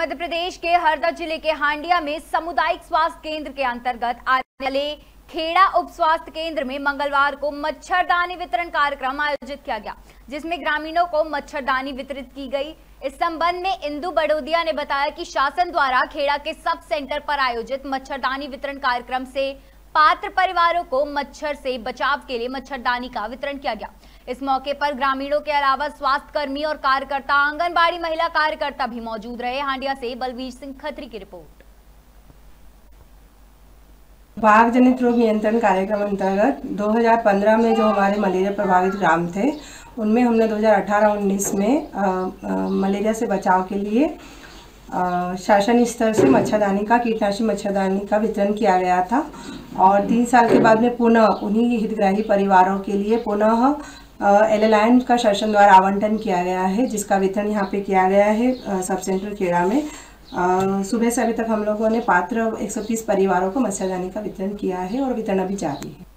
मध्य प्रदेश के हरदा ज़िले के हांडिया में सामुदायिक स्वास्थ्य केंद्र के अंतर्गत आने वाले खेड़ा उप स्वास्थ्य केंद्र में मंगलवार को मच्छरदानी वितरण कार्यक्रम आयोजित किया गया, जिसमें ग्रामीणों को मच्छरदानी वितरित की गई। इस संबंध में इंदु बड़ोदिया ने बताया कि शासन द्वारा खेड़ा के सब सेंटर पर आयोजित मच्छरदानी वितरण कार्यक्रम से पात्र परिवारों को मच्छर से बचाव के लिए मच्छरदानी का वितरण किया गया। इस मौके पर ग्रामीणों के अलावा स्वास्थ्य कर्मी और कार्यकर्ता आंगनबाड़ी महिला कार्यकर्ता भी मौजूद रहे। हांडिया से बलवीर सिंह खत्री की रिपोर्ट। बाघ जनित रोग नियंत्रण कार्यक्रम अंतर्गत 2015 में जो हमारे मलेरिया प्रभावित ग्राम थे उनमें हमने 2018-19 में आ, आ, मलेरिया से बचाव के लिए शासन स्तर से मच्छरदानी का कीटनाशी मच्छरदानी का वितरण किया गया था। और तीन साल के बाद में पुनः उन्हीं हितग्राही परिवारों के लिए पुनः एल एल का शासन द्वारा आवंटन किया गया है, जिसका वितरण यहाँ पे किया गया है सब सेंटर खेड़ा में। सुबह से अभी तक हम लोगों ने पात्र 130 परिवारों को मत्स्यदानी का वितरण किया है और वितरण अभी जारी है।